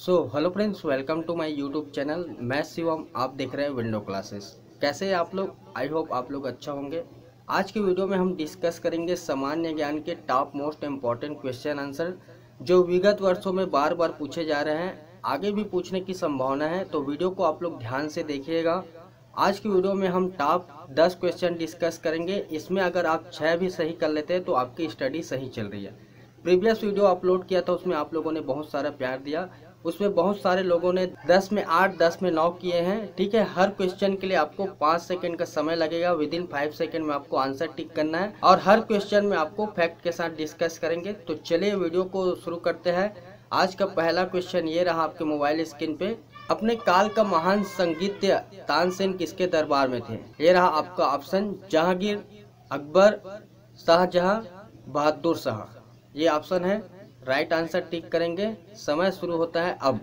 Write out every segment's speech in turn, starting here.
So hello friends welcome to my YouTube channel मैं शिवम, आप देख रहे हैं विंडो क्लासेस कैसे हैं आप लोग? आई होप आप लोग अच्छा होंगे. आज की वीडियो में हम डिस्कस करेंगे सामान्य ज्ञान के top most important question answer जो विगत वर्षों में बार बार पूछे जा रहे हैं. आगे भी पूछने की संभावना है तो वीडियो को आप लोग ध्यान से देखिएगा. आज की वीडियो में हम टॉप दस क्वेश्चन डिस्कस करेंगे. इसमें अगर आप छः भी सही कर लेते हैं तो आपकी स्टडी सही चल रही है. प्रीवियस वीडियो अपलोड किया था, उसमें आप लोगों ने बहुत सारा प्यार दिया. उसमें बहुत सारे लोगों ने 10 में 8 10 में 9 किए हैं, ठीक है? हर क्वेश्चन के लिए आपको 5 सेकंड का समय लगेगा। विद इन 5 सेकंड में आपको आंसर टिक करना है और हर क्वेश्चन में आपको फैक्ट के साथ डिस्कस करेंगे। तो चलिए वीडियो को शुरू करते हैं। आज का पहला क्वेश्चन ये रहा आपके मोबाइल स्क्रीन पे। अपने काल का महान संगीत्य तानसेन किसके दरबार में थे? ये रहा आपका ऑप्शन जहांगीर अकबर शाहजहां बहादुर शाह। ये ऑप्शन है। राइट आंसर टिक करेंगे। समय शुरू होता है अब।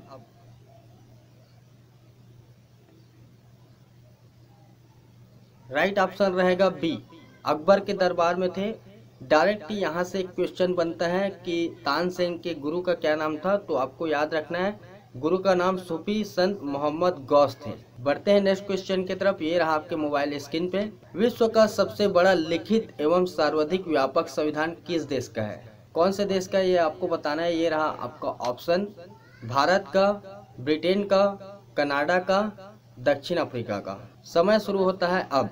राइट ऑप्शन रहेगा बी अकबर के दरबार में थे। डायरेक्ट यहाँ से क्वेश्चन बनता है कि तानसेन के गुरु का क्या नाम था तो आपको याद रखना है। गुरु का नाम सूफी संत मोहम्मद गौस थे। बढ़ते हैं नेक्स्ट क्वेश्चन की तरफ़। ये रहा आपके मोबाइल स्क्रीन पे। विश्व का सबसे बड़ा लिखित एवं सर्वाधिक व्यापक संविधान किस देश का है? कौन से देश का ये आपको बताना है? ये रहा आपका ऑप्शन भारत का, ब्रिटेन का, कनाडा का, दक्षिण अफ्रीका का। समय शुरू होता है अब।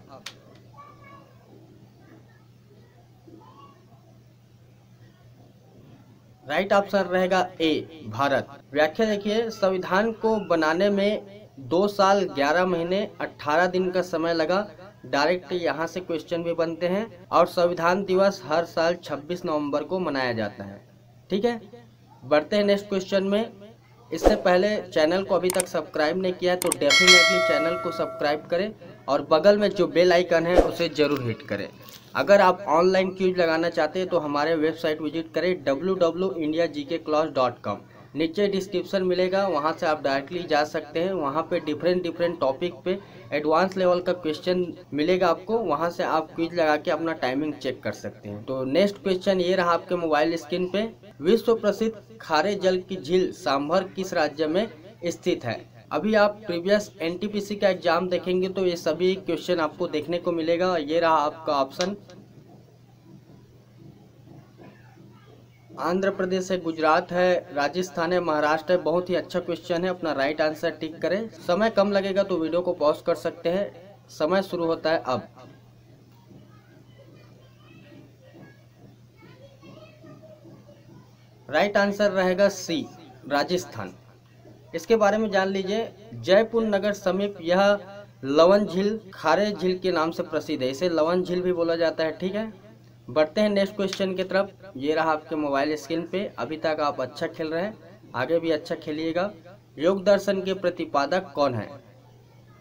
राइट ऑप्शन रहेगा ए भारत। व्याख्या देखिए, संविधान को बनाने में दो साल, ग्यारह महीने, अठारह दिन का समय लगा। डायरेक्ट यहाँ से क्वेश्चन भी बनते हैं और संविधान दिवस हर साल 26 नवंबर को मनाया जाता है। ठीक है? बढ़ते हैं नेक्स्ट क्वेश्चन में। इससे पहले चैनल को अभी तक सब्सक्राइब नहीं किया तो डेफिनेटली चैनल को सब्सक्राइब करें और बगल में जो बेल आइकन है उसे ज़रूर हिट करें। अगर आप ऑनलाइन क्यूज लगाना चाहते हैं तो हमारे वेबसाइट विज़िट करें डब्ल्यू नीचे डिस्क्रिप्शन मिलेगा, वहाँ से आप डायरेक्टली जा सकते हैं। वहाँ पे डिफरेंट डिफरेंट टॉपिक पे एडवांस लेवल का क्वेश्चन मिलेगा आपको। वहाँ से आप क्विज लगा के अपना टाइमिंग चेक कर सकते हैं। तो नेक्स्ट क्वेश्चन ये रहा आपके मोबाइल स्क्रीन पे। विश्व प्रसिद्ध खारे जल की झील सांभर किस राज्य में स्थित है? अभी आप प्रीवियस एनटीपीसी का एग्ज़ाम देखेंगे तो ये सभी क्वेश्चन आपको देखने को मिलेगा। ये रहा आपका ऑप्शन आंध्र प्रदेश है गुजरात है, राजस्थान है, महाराष्ट्र है, बहुत ही अच्छा क्वेश्चन है, अपना राइट आंसर टिक करें। समय कम लगेगा तो वीडियो को पॉज कर सकते हैं। समय शुरू होता है अब। राइट आंसर रहेगा सी राजस्थान। इसके बारे में जान लीजिए, जयपुर नगर समीप यह लवन झील खारे झील के नाम से प्रसिद्ध है। इसे लवन झील भी बोला जाता है, ठीक है? बढ़ते हैं नेक्स्ट क्वेश्चन की तरफ़। ये रहा आपके मोबाइल स्क्रीन पे। अभी तक आप अच्छा खेल रहे हैं। आगे भी अच्छा खेलिएगा। योग दर्शन के प्रतिपादक कौन है?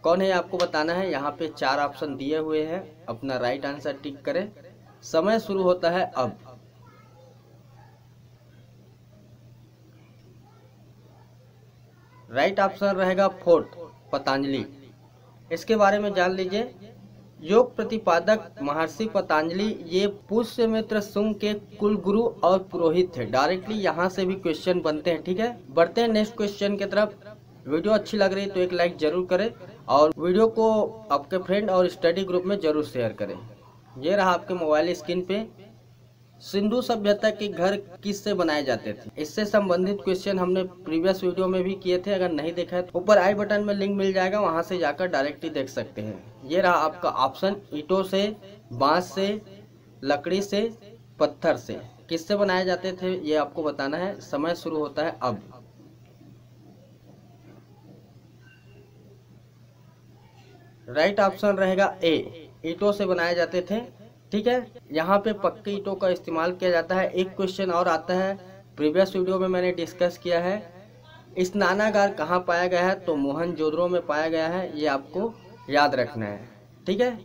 कौन है आपको बताना है? यहाँ पे चार ऑप्शन दिए हुए हैं। अपना राइट आंसर टिक करें। समय शुरू होता है अब। राइट ऑप्शन रहेगा फोर्थ, पतंजलि। इसके बारे में जान लीजिए। योग प्रतिपादक महर्षि पतंजलि ये पुष्य मित्र सुंग के कुल गुरु और पुरोहित थे। डायरेक्टली यहाँ से भी क्वेश्चन बनते हैं, ठीक है? बढ़ते हैं नेक्स्ट क्वेश्चन की तरफ़। वीडियो अच्छी लग रही है तो एक लाइक ज़रूर करें और वीडियो को आपके फ्रेंड और स्टडी ग्रुप में ज़रूर शेयर करें। ये रहा आपके मोबाइल स्क्रीन पे। सिंधु सभ्यता के घर किससे बनाए जाते थे? इससे संबंधित क्वेश्चन हमने प्रीवियस वीडियो में भी किए थे, अगर नहीं देखा है तो। ऊपर आई बटन में लिंक मिल जाएगा, वहाँ से जाकर डायरेक्टली देख सकते हैं। ये रहा आपका ऑप्शन ईटों से, बाँस से, लकड़ी से, पत्थर से। किससे बनाए जाते थे, ये आपको बताना है। समय शुरू होता है अब। राइट ऑप्शन रहेगा ए ईटों से बनाए जाते थे। ठीक है? यहाँ पे पक्के ईटों का इस्तेमाल किया जाता है। एक क्वेश्चन और आता है। प्रीवियस वीडियो में मैंने डिस्कस किया है। स्नानागार कहाँ पाया गया है? तो मोहन जोधरो में पाया गया है। ये आपको याद रखना है। ठीक है?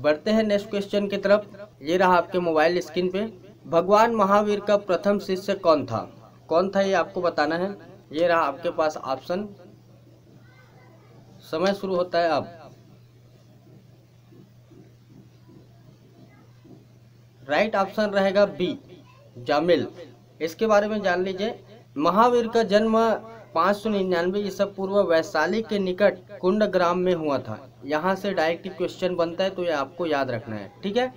बढ़ते हैं नेक्स्ट क्वेश्चन की तरफ़। ये रहा आपके मोबाइल स्क्रीन पे। भगवान महावीर का प्रथम शिष्य कौन था? कौन था ये आपको बताना है। ये रहा आपके पास ऑप्शन समय शुरू होता है अब। राइट ऑप्शन रहेगा बी जामिल इसके बारे में जान लीजिए। महावीर का जन्म पाँच सौ निन्यानवे ईसा पूर्व वैशाली के निकट कुंड ग्राम में हुआ था। यहाँ से डायरेक्ट क्वेश्चन बनता है तो ये आपको याद रखना है। ठीक है?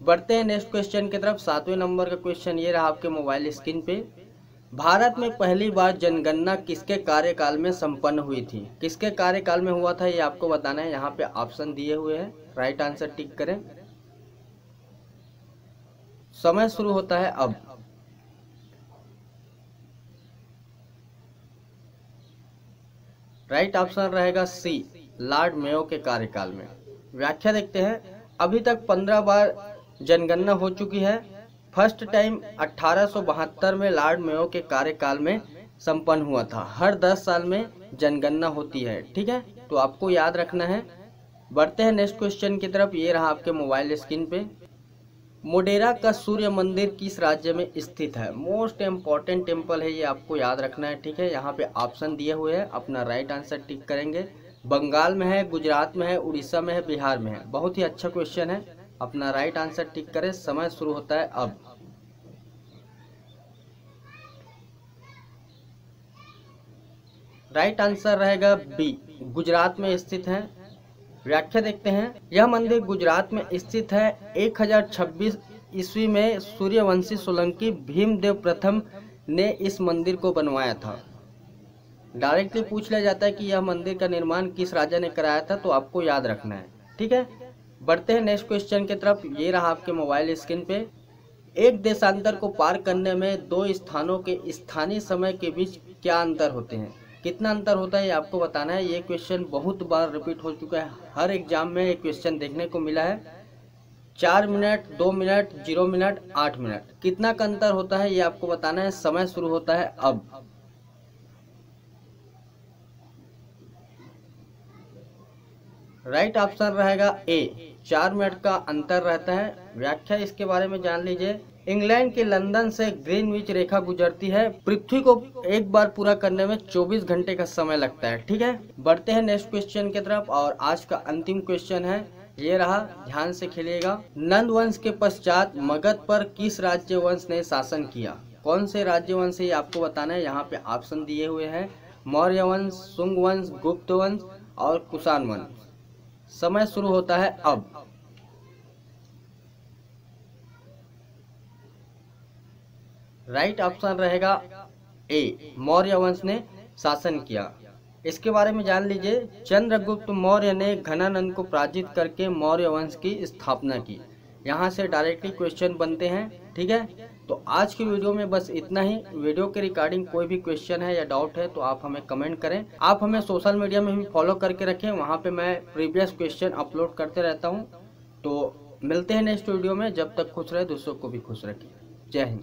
बढ़ते हैं नेक्स्ट क्वेश्चन की तरफ़। सातवें नंबर का क्वेश्चन ये रहा आपके मोबाइल स्क्रीन पे। भारत में पहली बार जनगणना किसके कार्यकाल में संपन्न हुई थी? किसके कार्यकाल में हुआ था, ये आपको बताना है। यहाँ पे ऑप्शन दिए हुए हैं। राइट आंसर टिक करें। समय शुरू होता है अब। राइट ऑप्शन रहेगा सी लॉर्ड मेयो के कार्यकाल में। व्याख्या देखते हैं। अभी तक पंद्रह बार जनगणना हो चुकी है। फ़र्स्ट टाइम अठारह सौ बहत्तर में लॉर्ड मेयो के कार्यकाल में संपन्न हुआ था। हर दस साल में जनगणना होती है, ठीक है? तो आपको याद रखना है। बढ़ते हैं नेक्स्ट क्वेश्चन की तरफ़। ये रहा आपके मोबाइल स्क्रीन पे। मोडेरा का सूर्य मंदिर किस राज्य में स्थित है? मोस्ट इंपॉर्टेंट टेंपल है, ये आपको याद रखना है, ठीक है? यहाँ पे ऑप्शन दिए हुए हैं, अपना राइट आंसर टिक करेंगे। बंगाल में है, गुजरात में है, उड़ीसा में है, बिहार में है। बहुत ही अच्छा क्वेश्चन है, अपना राइट आंसर टिक करें, समय शुरू होता है अब। राइट आंसर रहेगा बी गुजरात में स्थित है व्याख्या देखते हैं। यह मंदिर गुजरात में स्थित है। 1026 ईस्वी में सूर्यवंशी सोलंकी भीमदेव प्रथम ने इस मंदिर को बनवाया था। डायरेक्टली पूछ लिया जाता है कि यह मंदिर का निर्माण किस राजा ने कराया था तो आपको याद रखना है। ठीक है? बढ़ते हैं नेक्स्ट क्वेश्चन की तरफ़। ये रहा आपके मोबाइल स्क्रीन पे। एक देशांतर को पार करने में दो स्थानों के स्थानीय समय के बीच क्या अंतर होते हैं? कितना अंतर होता है ये आपको बताना है। ये क्वेश्चन बहुत बार रिपीट हो चुका है। हर एग्ज़ाम में ये क्वेश्चन देखने को मिला है। चार मिनट दो मिनट ज़ीरो मिनट आठ मिनट कितना का अंतर होता है ये आपको बताना है। समय शुरू होता है अब। राइट ऑप्शन रहेगा ए चार मिनट का अंतर रहता है। व्याख्या इसके बारे में जान लीजिए। इंग्लैंड के लंदन से ग्रीनविच रेखा गुजरती है। पृथ्वी को एक बार पूरा करने में 24 घंटे का समय लगता है, ठीक है? बढ़ते हैं नेक्स्ट क्वेश्चन की तरफ़ और आज का अंतिम क्वेश्चन है। ये रहा, ध्यान से खेलिएगा। नंद वंश के पश्चात मगध पर किस राज्य वंश ने शासन किया? कौन से राज्य वंश है आपको बताना है। यहाँ पे ऑप्शन दिए हुए हैं। मौर्य वंश सुंग वंश गुप्त वंश और कुषाण वंश समय शुरू होता है अब। राइट ऑप्शन रहेगा ए, मौर्य वंश ने शासन किया। इसके बारे में जान लीजिए, चंद्रगुप्त मौर्य ने घनानंद को पराजित करके मौर्य वंश की स्थापना की। यहाँ से डायरेक्टली क्वेश्चन बनते हैं, ठीक है? तो आज की वीडियो में बस इतना ही। वीडियो के रिगार्डिंग कोई भी क्वेश्चन है या डाउट है तो आप हमें कमेंट करें। आप हमें सोशल मीडिया में भी फॉलो करके रखें। वहाँ पे मैं प्रीवियस क्वेश्चन अपलोड करते रहता हूँ। तो मिलते हैं नेक्स्ट वीडियो में। जब तक खुश रहे, दूसरों को भी खुश रखें। जय हिंद।